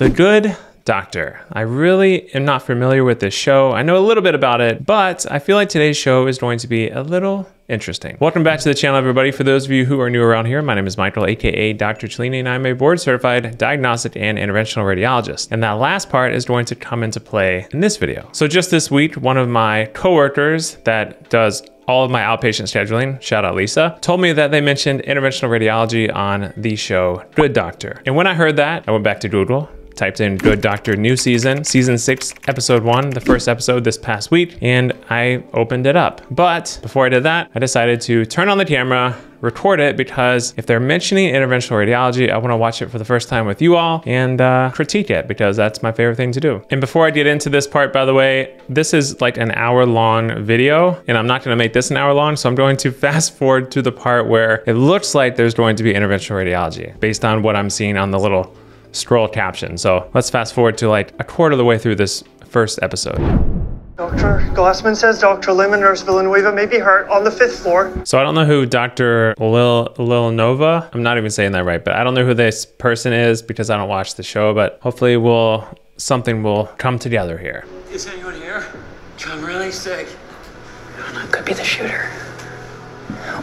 The Good Doctor. I really am not familiar with this show. I know a little bit about it, but I feel like today's show is going to be a little interesting. Welcome back to the channel, everybody. For those of you who are new around here, my name is Michael, aka Dr. Cellini, and I'm a board certified diagnostic and interventional radiologist. And that last part is going to come into play in this video. So just this week, one of my coworkers that does all of my outpatient scheduling, shout out Lisa, told me that they mentioned interventional radiology on the show Good Doctor. And when I heard that, I went back to Google, typed in Good Doctor New Season, Season 6, Episode 1, the first episode this past week, and I opened it up. But before I did that, I decided to turn on the camera, record it because if they're mentioning interventional radiology, I want to watch it for the first time with you all and uh, critique it because that's my favorite thing to do. And before I get into this part, by the way, this is like an hour long video and I'm not going to make this an hour long. So I'm going to fast forward to the part where it looks like there's going to be interventional radiology based on what I'm seeing on the little scroll caption. So let's fast forward to like a quarter of the way through this first episode. Dr. Glassman says Dr. Lim and Nurse Villanueva may be hurt on the fifth floor. So I don't know who Dr. Lil Lil Nova. I'm not even saying that right, but I don't know who this person is because I don't watch the show. But hopefully, we'll, something will come together here. Is anyone here? I'm really sick. Could be the shooter.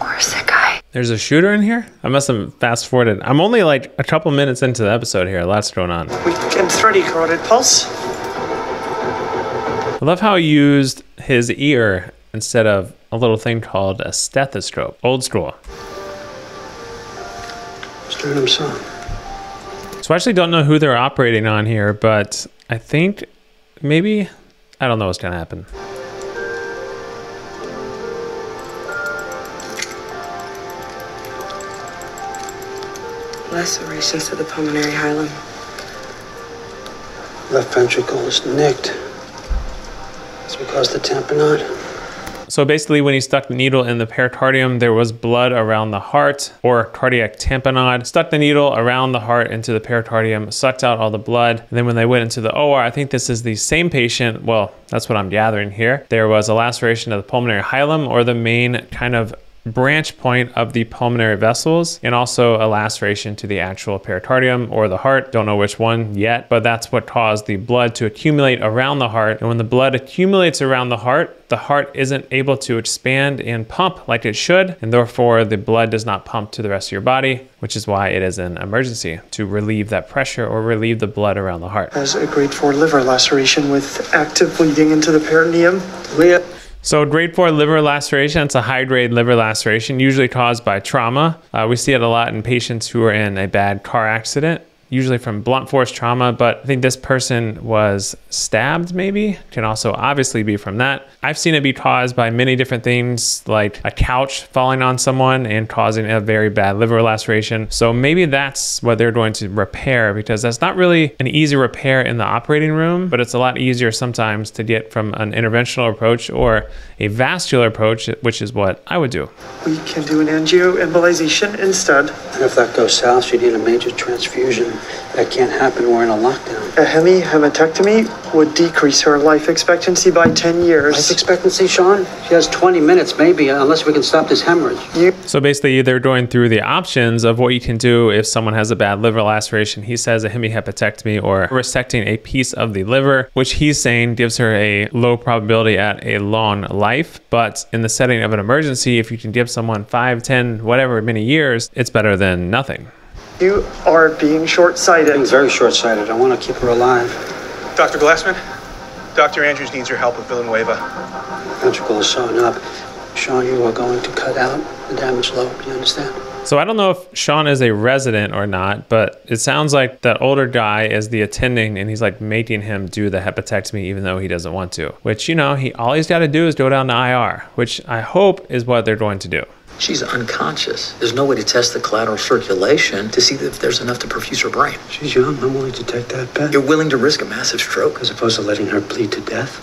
Or a sick guy. There's a shooter in here. I must have fast forwarded. I'm only like a couple minutes into the episode here. Lots going on. Weak and thready carotid pulse. I love how he used his ear instead of a little thing called a stethoscope. Old school. Sternum song. So I actually don't know who they're operating on here, but I think maybe I don't know what's gonna happen. Lacerations to the pulmonary hilum. Left ventricle is nicked. It's because the tamponade. So basically, when he stuck the needle in the pericardium, there was blood around the heart or cardiac tamponade. Stuck the needle around the heart into the pericardium, sucked out all the blood. And then when they went into the OR, I think this is the same patient. Well, that's what I'm gathering here. There was a laceration of the pulmonary hilum or the main kind of branch point of the pulmonary vessels and also a laceration to the actual pericardium or the heart. Don't know which one yet, but that's what caused the blood to accumulate around the heart. And when the blood accumulates around the heart, the heart isn't able to expand and pump like it should, and therefore the blood does not pump to the rest of your body, which is why it is an emergency to relieve that pressure or relieve the blood around the heart. As a grade 4 liver laceration with active bleeding into the peritoneum. Leah. So grade four liver laceration, it's a high grade liver laceration, usually caused by trauma. Uh, we see it a lot in patients who are in a bad car accident, usually from blunt force trauma, but I think this person was stabbed maybe, can also obviously be from that. I've seen it be caused by many different things like a couch falling on someone and causing a very bad liver laceration. So maybe that's what they're going to repair because that's not really an easy repair in the operating room, but it's a lot easier sometimes to get from an interventional approach or a vascular approach, which is what I would do. We can do an angioembolization instead. And if that goes south, you need a major transfusion. That can't happen. We're in a lockdown. Uh, a hemihepatectomy would decrease her life expectancy by 10 years. Life expectancy, Sean? She has 20 minutes, maybe, uh, unless we can stop this hemorrhage. you So basically, they're going through the options of what you can do if someone has a bad liver laceration. He says a hemihepatectomy or resecting a piece of the liver, which he's saying gives her a low probability at a long life. But in the setting of an emergency, if you can give someone five, ten, whatever many years, it's better than nothing. You are being short-sighted. I'm very short sighted. I want to keep her alive. Dr. Glassman, Dr. Andrews needs your help with Villanueva. Ventricle is sewing up. Sean, you are going to cut out the damaged lobe. You understand? So I don't know if Sean is a resident or not, but it sounds like that older guy is the attending and he's like making him do the hepatectomy even though he doesn't want to. Which, you know, he all he's got to do is go down to IR, which I hope is what they're going to do. She's unconscious. There's no way to test the collateral circulation to see if there's enough to perfuse her brain. She's young. I'm willing to take that bet. You're willing to risk a massive stroke? As opposed to letting her bleed to death?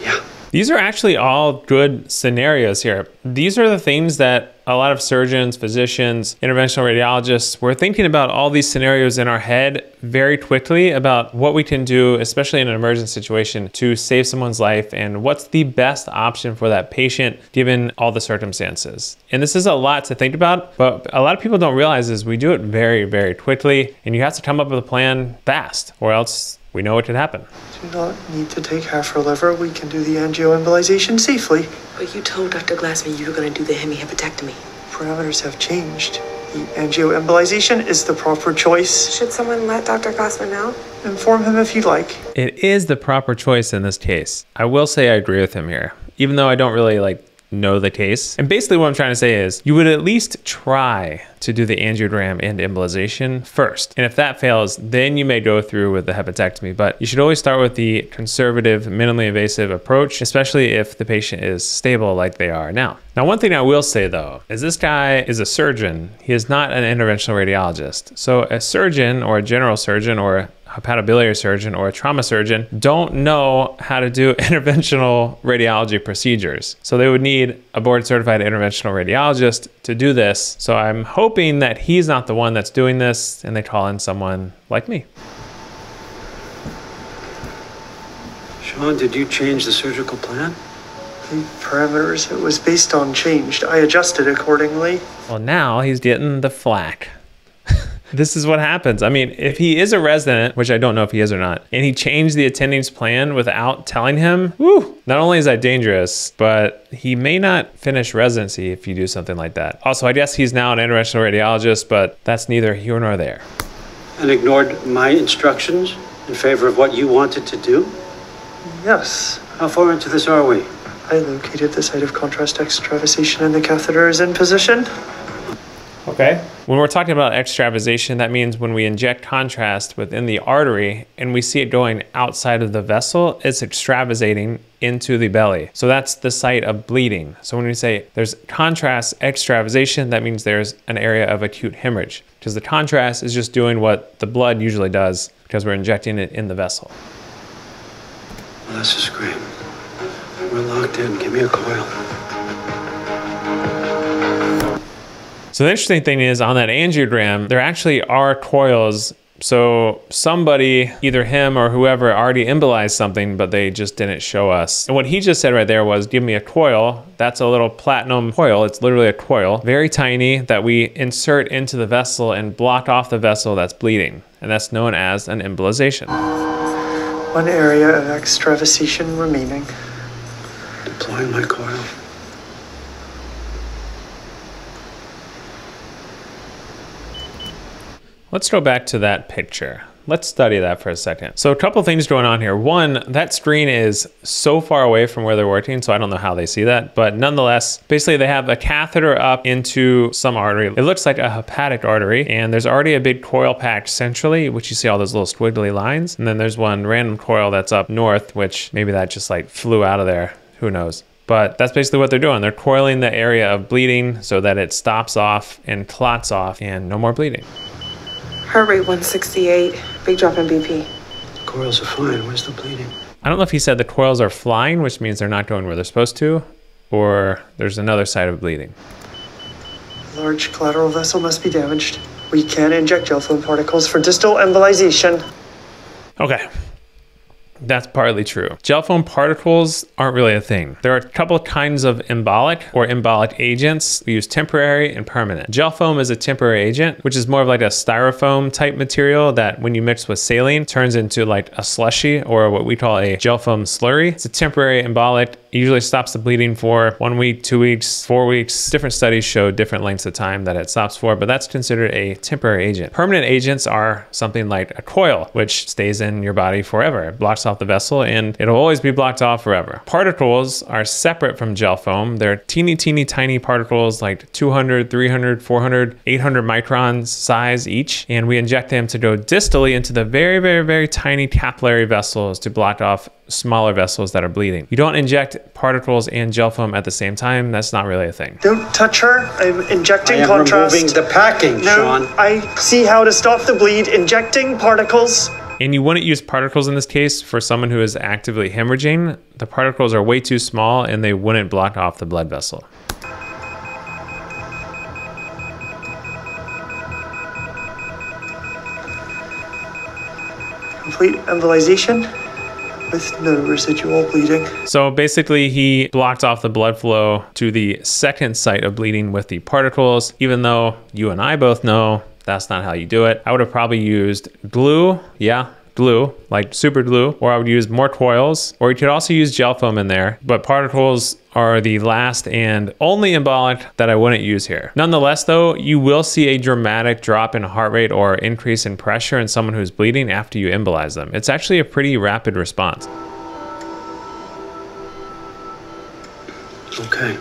Yeah. These are actually all good scenarios here. These are the things that a lot of surgeons, physicians, interventional radiologists, we're thinking about all these scenarios in our head very quickly about what we can do, especially in an emergent situation, to save someone's life and what's the best option for that patient given all the circumstances. And this is a lot to think about, but a lot of people don't realize is we do it very, very quickly, and you have to come up with a plan fast, or else we know what could happen. Do not need to take half her liver. We can do the angioembolization safely. But you told Dr. Glassman you were going to do the hemihepatectomy. Parameters have changed. The angioembolization is the proper choice. Should someone let Dr. Glassman know? Inform him if you'd like. It is the proper choice in this case. I will say I agree with him here, even though I don't really like know the case. And basically what I'm trying to say is you would at least try to do the angiogram and embolization first. And if that fails, then you may go through with the hepatectomy. But you should always start with the conservative, minimally invasive approach, especially if the patient is stable like they are now. Now, one thing I will say though, is this guy is a surgeon. He is not an interventional radiologist. So a surgeon or a general surgeon or hepatobiliary surgeon or a trauma surgeon don't know how to do interventional radiology procedures. So they would need a board certified interventional radiologist to do this. So I'm hoping that he's not the one that's doing this and they call in someone like me. Sean, did you change the surgical plan? The parameters it was based on changed. I adjusted accordingly. Well, now he's getting the flack. This is what happens. I mean, if he is a resident, which I don't know if he is or not, and he changed the attending's plan without telling him, whew, not only is that dangerous, but he may not finish residency if you do something like that. Also, I guess he's now an interventional radiologist, but that's neither here nor there. And ignored my instructions in favor of what you wanted to do? Yes. How far into this are we? I located the site of contrast extravasation and the catheter is in position. Okay. When we're talking about extravasation, that means when we inject contrast within the artery and we see it going outside of the vessel, it's extravasating into the belly. So that's the site of bleeding. So when we say there's contrast extravasation, that means there's an area of acute hemorrhage because the contrast is just doing what the blood usually does because we're injecting it in the vessel. Well, this is great. We're locked in. Give me a coil. So the interesting thing is on that angiogram, there actually are coils. So somebody, either him or whoever, already embolized something, but they just didn't show us. And what he just said right there was, give me a coil. That's a little platinum coil. It's literally a coil, very tiny, that we insert into the vessel and block off the vessel that's bleeding. And that's known as an embolization. One area of extravasation remaining. Deploying my coil. Let's go back to that picture. Let's study that for a second. So a couple things going on here. One, that screen is so far away from where they're working, so I don't know how they see that. But nonetheless, basically they have a catheter up into some artery. It looks like a hepatic artery, and there's already a big coil packed centrally, which you see all those little squiggly lines. And then there's one random coil that's up north, which maybe that just like flew out of there. Who knows? But that's basically what they're doing. They're coiling the area of bleeding so that it stops off and clots off and no more bleeding. Heart rate 168, big drop in BP. Coils are fine. Where's the bleeding? I don't know if he said the coils are flying, which means they're not going where they're supposed to, or there's another side of bleeding. Large collateral vessel must be damaged. We can inject gel foam particles for distal embolization. Okay. That's partly true. Gel foam particles aren't really a thing. There are a couple kinds of embolic or embolic agents. We use temporary and permanent. Gel foam is a temporary agent, which is more of like a styrofoam type material that when you mix with saline turns into like a slushy or what we call a gel foam slurry. It's a temporary embolic. It usually stops the bleeding for one week, two weeks, four weeks. Different studies show different lengths of time that it stops for, but that's considered a temporary agent. Permanent agents are something like a coil, which stays in your body forever. It blocks off the vessel and it'll always be blocked off forever. Particles are separate from gel foam. They're teeny, teeny, tiny particles like 200, 300, 400, 800 microns size each. And we inject them to go distally into the very, very, very tiny capillary vessels to block off smaller vessels that are bleeding. You don't inject particles and gel foam at the same time. That's not really a thing. Don't touch her. I'm injecting I injecting am contrast. removing the packing, no, Sean. I see how to stop the bleed. Injecting particles. And you wouldn't use particles in this case for someone who is actively hemorrhaging. The particles are way too small and they wouldn't block off the blood vessel. Complete embolization with no residual bleeding. So basically, he blocked off the blood flow to the second site of bleeding with the particles, even though you and I both know that's not how you do it. I would have probably used glue. Yeah, glue, like super glue, or I would use more coils, or you could also use gel foam in there, but particles are the last and only embolic that I wouldn't use here. Nonetheless though, you will see a dramatic drop in heart rate or increase in pressure in someone who's bleeding after you embolize them. It's actually a pretty rapid response. Okay.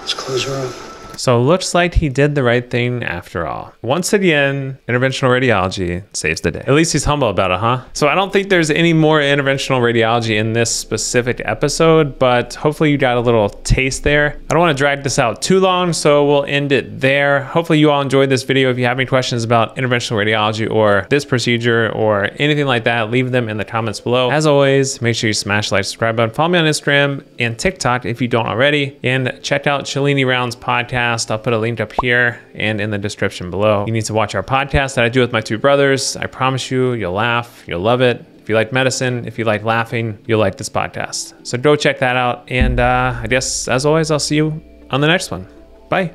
Let's close her up. So looks like he did the right thing after all. Once again, interventional radiology saves the day. At least he's humble about it, huh? So I don't think there's any more interventional radiology in this specific episode, but hopefully you got a little taste there. I don't want to drag this out too long, so we'll end it there. Hopefully you all enjoyed this video. If you have any questions about interventional radiology or this procedure or anything like that, leave them in the comments below. As always, make sure you smash the like, subscribe button, follow me on Instagram and TikTok if you don't already, and check out Cellini Rounds podcast podcast. I'll put a link up here and in the description below. You need to watch our podcast that I do with my two brothers. I promise you, you'll laugh, you'll love it. If you like medicine, if you like laughing, you'll like this podcast. So go check that out. And uh, I guess, as always, I'll see you on the next one. Bye.